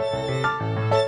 Música